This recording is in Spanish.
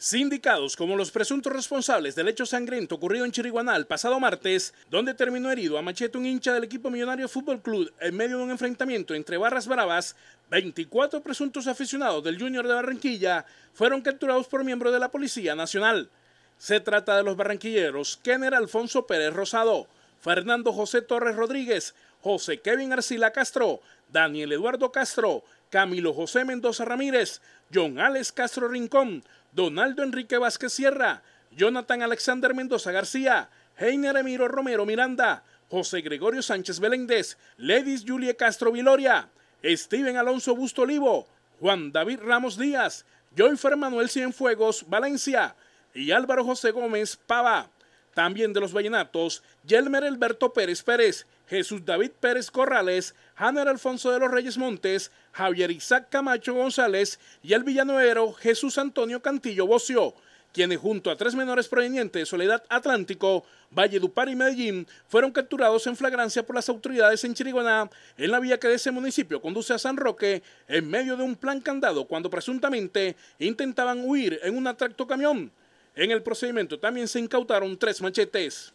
Sindicados como los presuntos responsables del hecho sangriento ocurrido en Chiriguaná el pasado martes, donde terminó herido a machete un hincha del equipo millonario Fútbol Club en medio de un enfrentamiento entre barras bravas, 24 presuntos aficionados del Junior de Barranquilla fueron capturados por miembros de la Policía Nacional. Se trata de los barranquilleros Kenner Alfonso Pérez Rosado, Fernando José Torres Rodríguez, José Kevin Arcila Castro, Daniel Eduardo Castro, Camilo José Mendoza Ramírez, John Alex Castro Rincón, Donaldo Enrique Vázquez Sierra, Jonathan Alexander Mendoza García, Heiner Emiro Romero Miranda, José Gregorio Sánchez Beléndez, Ledis Julie Castro Viloria, Steven Alonso Busto Olivo, Juan David Ramos Díaz, Joyfer Manuel Cienfuegos Valencia y Álvaro José Gómez Pava. También de los vallenatos, Yelmer Alberto Pérez Pérez, Jesús David Pérez Corrales, Hanner Alfonso de los Reyes Montes, Javier Isaac Camacho González y el villanuero Jesús Antonio Cantillo Bocio, quienes junto a tres menores provenientes de Soledad Atlántico, Valledupar y Medellín fueron capturados en flagrancia por las autoridades en Chiriguaná, en la vía que de ese municipio conduce a San Roque, en medio de un plan candado cuando presuntamente intentaban huir en un camión. En el procedimiento también se incautaron tres machetes.